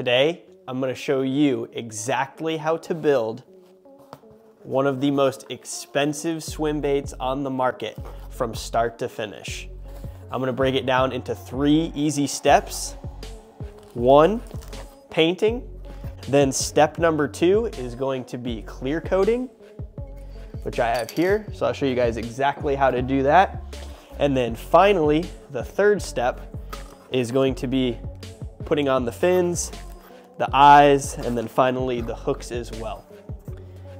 Today, I'm gonna show you exactly how to build one of the most expensive swim baits on the market from start to finish. I'm gonna break it down into three easy steps. One, painting. Then step number two is going to be clear coating, which I have here. So I'll show you guys exactly how to do that. And then finally, the third step is going to be putting on the fins, the eyes, and then finally the hooks as well.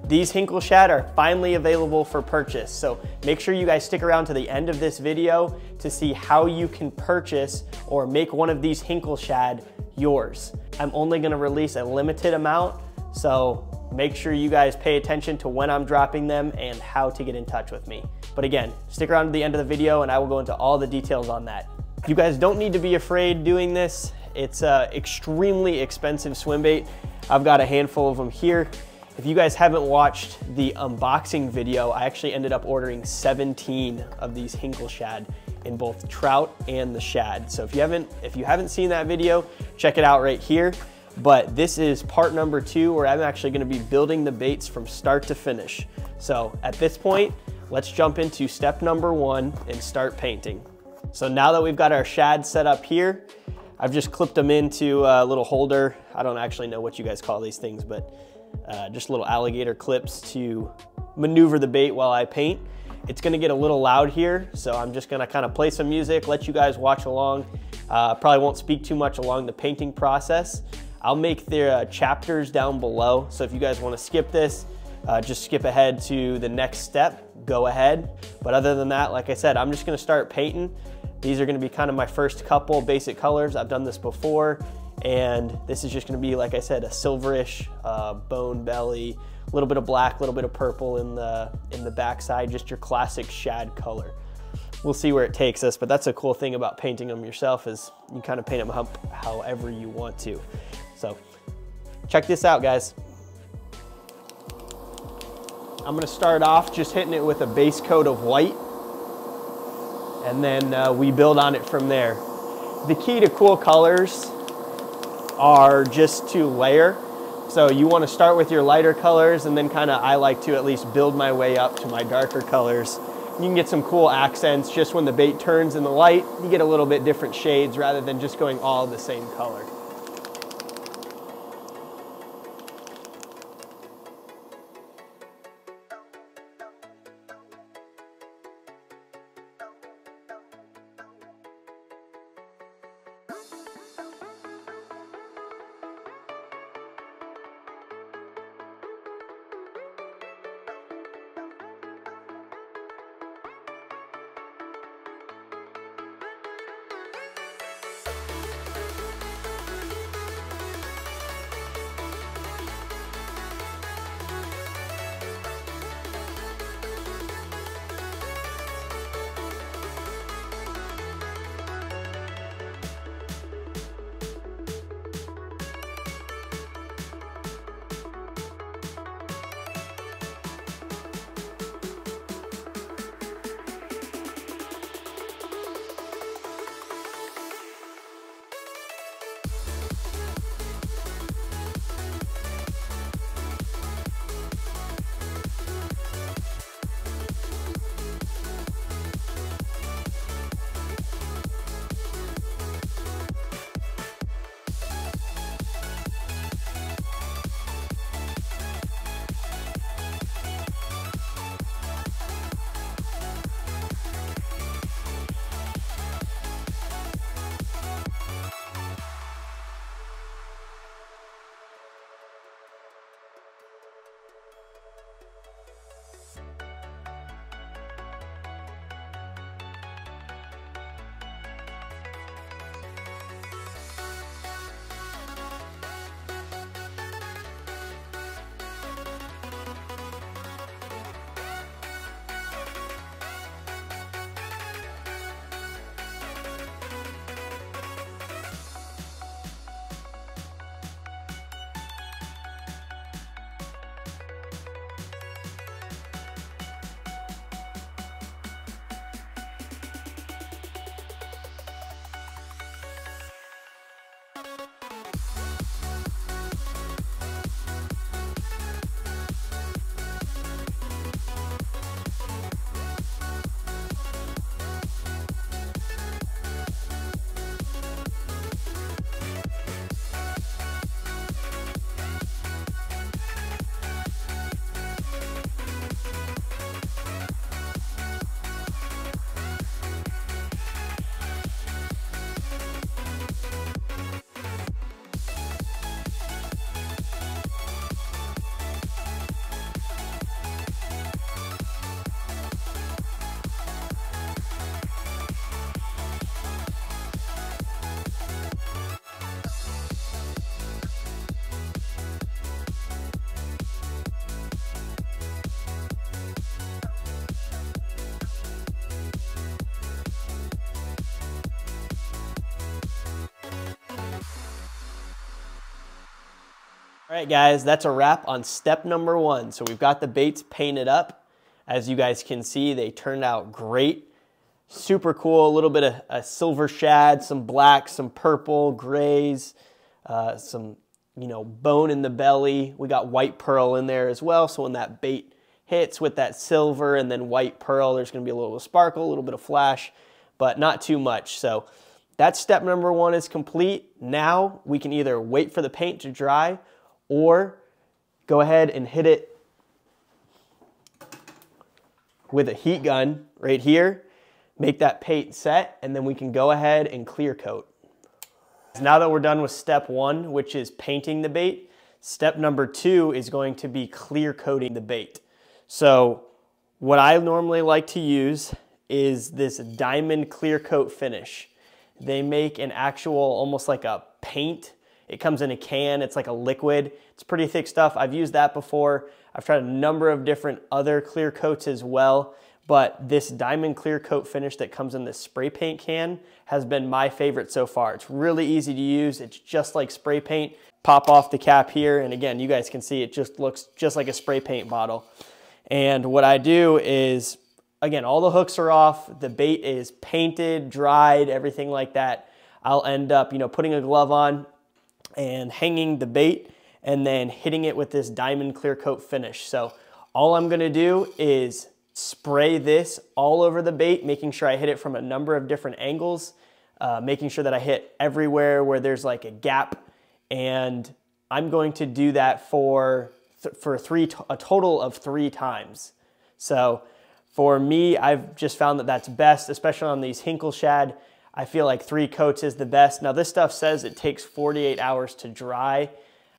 These Hinkle Shad are finally available for purchase, so make sure you guys stick around to the end of this video to see how you can purchase or make one of these Hinkle Shad yours. I'm only gonna release a limited amount, so make sure you guys pay attention to when I'm dropping them and how to get in touch with me. But again, stick around to the end of the video and I will go into all the details on that. You guys don't need to be afraid doing this. It's an extremely expensive swim bait. I've got a handful of them here. If you guys haven't watched the unboxing video, I actually ended up ordering 17 of these Hinkle shad in both trout and the shad. So if you haven't if you haven't seen that video, check it out right here. But this is part number two where I'm actually gonna be building the baits from start to finish. So at this point, let's jump into step number one and start painting. So now that we've got our shad set up here, I've just clipped them into a little holder. I don't actually know what you guys call these things, but uh, just little alligator clips to maneuver the bait while I paint. It's gonna get a little loud here, so I'm just gonna kind of play some music, let you guys watch along. Uh, probably won't speak too much along the painting process. I'll make the uh, chapters down below, so if you guys wanna skip this, uh, just skip ahead to the next step, go ahead. But other than that, like I said, I'm just gonna start painting. These are gonna be kind of my first couple basic colors. I've done this before. And this is just gonna be, like I said, a silverish uh, bone belly, a little bit of black, a little bit of purple in the, in the backside, just your classic shad color. We'll see where it takes us, but that's a cool thing about painting them yourself is you kind of paint them up however you want to. So check this out, guys. I'm gonna start off just hitting it with a base coat of white and then uh, we build on it from there. The key to cool colors are just to layer. So you want to start with your lighter colors and then kind of I like to at least build my way up to my darker colors. You can get some cool accents just when the bait turns in the light. You get a little bit different shades rather than just going all the same color. All right, guys, that's a wrap on step number one. So we've got the baits painted up. As you guys can see, they turned out great. Super cool, a little bit of a silver shad, some black, some purple, grays, uh, some you know, bone in the belly. We got white pearl in there as well. So when that bait hits with that silver and then white pearl, there's gonna be a little sparkle, a little bit of flash, but not too much. So that step number one is complete. Now we can either wait for the paint to dry or go ahead and hit it with a heat gun right here, make that paint set, and then we can go ahead and clear coat. Now that we're done with step one, which is painting the bait, step number two is going to be clear coating the bait. So what I normally like to use is this diamond clear coat finish. They make an actual, almost like a paint. It comes in a can, it's like a liquid. It's pretty thick stuff. I've used that before. I've tried a number of different other clear coats as well but this diamond clear coat finish that comes in this spray paint can has been my favorite so far. It's really easy to use. It's just like spray paint. Pop off the cap here, and again, you guys can see it just looks just like a spray paint bottle. And what I do is, again, all the hooks are off, the bait is painted, dried, everything like that. I'll end up, you know, putting a glove on and hanging the bait and then hitting it with this diamond clear coat finish. So all I'm gonna do is spray this all over the bait, making sure I hit it from a number of different angles, uh, making sure that I hit everywhere where there's like a gap. And I'm going to do that for, th for three, a total of three times. So for me, I've just found that that's best, especially on these Hinkle shad. I feel like three coats is the best. Now this stuff says it takes 48 hours to dry.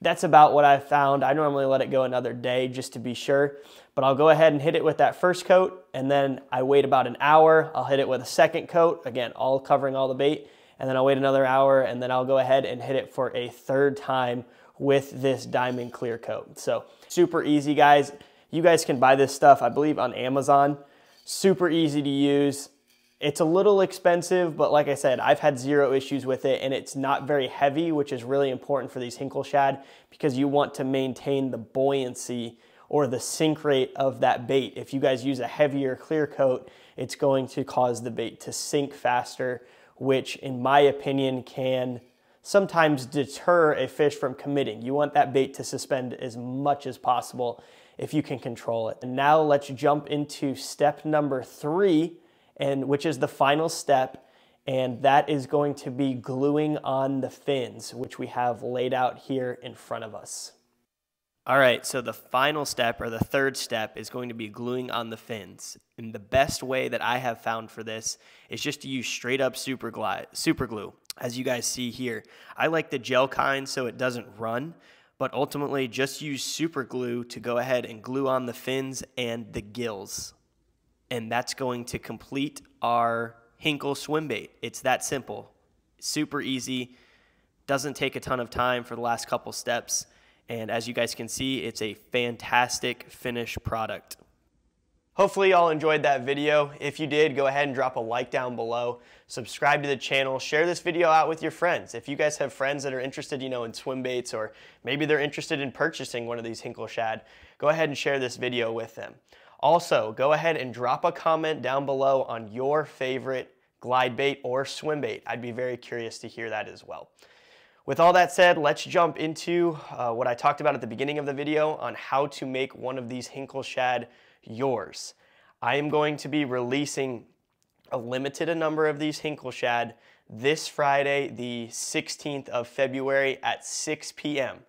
That's about what I found. I normally let it go another day just to be sure. But I'll go ahead and hit it with that first coat and then I wait about an hour. I'll hit it with a second coat, again, all covering all the bait. And then I'll wait another hour and then I'll go ahead and hit it for a third time with this diamond clear coat. So super easy guys. You guys can buy this stuff, I believe on Amazon. Super easy to use. It's a little expensive, but like I said, I've had zero issues with it and it's not very heavy, which is really important for these hinkle shad because you want to maintain the buoyancy or the sink rate of that bait. If you guys use a heavier clear coat, it's going to cause the bait to sink faster, which in my opinion can sometimes deter a fish from committing. You want that bait to suspend as much as possible if you can control it. And now let's jump into step number three, and which is the final step, and that is going to be gluing on the fins, which we have laid out here in front of us. All right, so the final step or the third step is going to be gluing on the fins. And the best way that I have found for this is just to use straight up super glue, super glue. As you guys see here, I like the gel kind so it doesn't run, but ultimately just use super glue to go ahead and glue on the fins and the gills. And that's going to complete our Hinkle swim bait. It's that simple. Super easy. Doesn't take a ton of time for the last couple steps and as you guys can see, it's a fantastic finished product. Hopefully y'all enjoyed that video. If you did, go ahead and drop a like down below. Subscribe to the channel. Share this video out with your friends. If you guys have friends that are interested, you know, in swim baits or maybe they're interested in purchasing one of these Hinkle Shad, go ahead and share this video with them. Also, go ahead and drop a comment down below on your favorite glide bait or swim bait. I'd be very curious to hear that as well. With all that said, let's jump into uh, what I talked about at the beginning of the video on how to make one of these Hinkle Shad yours. I am going to be releasing a limited number of these Hinkle Shad this Friday, the 16th of February at 6 p.m.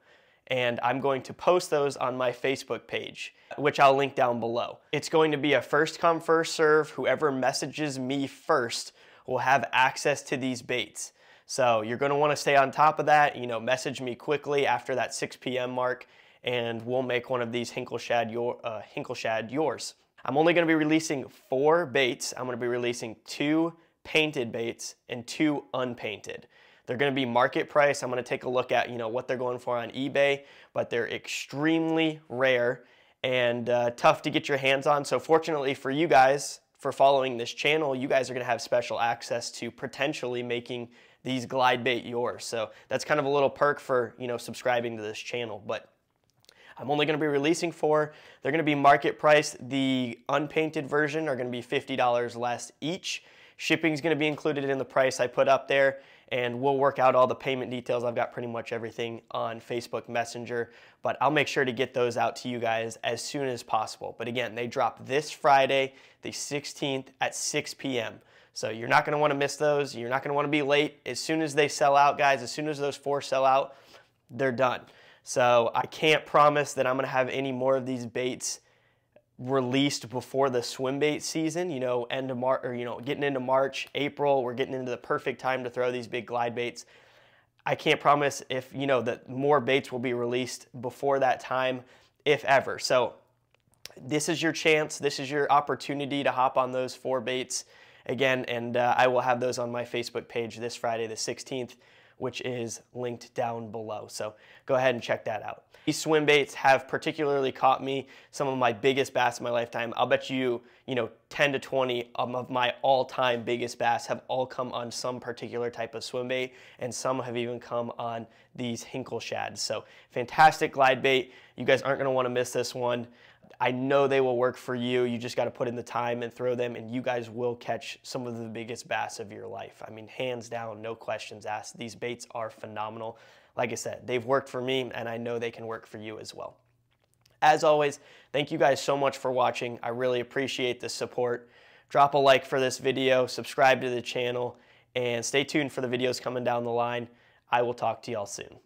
And I'm going to post those on my Facebook page, which I'll link down below. It's going to be a first come, first serve. Whoever messages me first will have access to these baits. So you're gonna wanna stay on top of that. You know, message me quickly after that 6 p.m. mark and we'll make one of these Hinkle Shad, your, uh, Hinkle Shad yours. I'm only gonna be releasing four baits. I'm gonna be releasing two painted baits and two unpainted. They're gonna be market price. I'm gonna take a look at you know what they're going for on eBay, but they're extremely rare and uh, tough to get your hands on. So fortunately for you guys, for following this channel, you guys are gonna have special access to potentially making these glide bait yours. So that's kind of a little perk for, you know, subscribing to this channel. But I'm only going to be releasing four. They're going to be market price. The unpainted version are going to be $50 less each. Shipping is going to be included in the price I put up there, and we'll work out all the payment details. I've got pretty much everything on Facebook Messenger, but I'll make sure to get those out to you guys as soon as possible. But again, they drop this Friday, the 16th at 6 p.m. So you're not going to want to miss those. You're not going to want to be late. As soon as they sell out, guys, as soon as those four sell out, they're done. So I can't promise that I'm going to have any more of these baits released before the swim bait season, you know, end of March or you know, getting into March, April, we're getting into the perfect time to throw these big glide baits. I can't promise if, you know, that more baits will be released before that time if ever. So this is your chance, this is your opportunity to hop on those four baits again, and uh, I will have those on my Facebook page this Friday, the 16th, which is linked down below. So go ahead and check that out. These swim baits have particularly caught me some of my biggest bass in my lifetime. I'll bet you, you know, 10 to 20 of my all-time biggest bass have all come on some particular type of swim bait, and some have even come on these Hinkle shads. So fantastic glide bait. You guys aren't gonna wanna miss this one. I know they will work for you. You just got to put in the time and throw them, and you guys will catch some of the biggest bass of your life. I mean, hands down, no questions asked. These baits are phenomenal. Like I said, they've worked for me, and I know they can work for you as well. As always, thank you guys so much for watching. I really appreciate the support. Drop a like for this video, subscribe to the channel, and stay tuned for the videos coming down the line. I will talk to y'all soon.